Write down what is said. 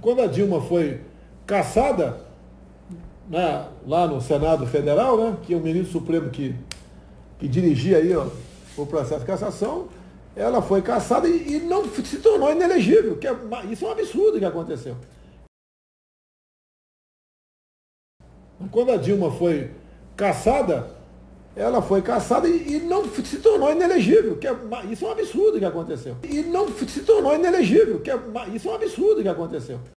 Quando a Dilma foi caçada, né, lá no Senado Federal, né, que é o ministro Supremo que, que dirigia aí ó, o processo de cassação, ela foi caçada e, e não se tornou inelegível. Que é, isso é um absurdo que aconteceu. Quando a Dilma foi caçada, ela foi caçada e, e, não se tornou inelegível. Que é, isso é um absurdo que aconteceu. E não se tornou inelegível. Que é, isso é um absurdo que aconteceu.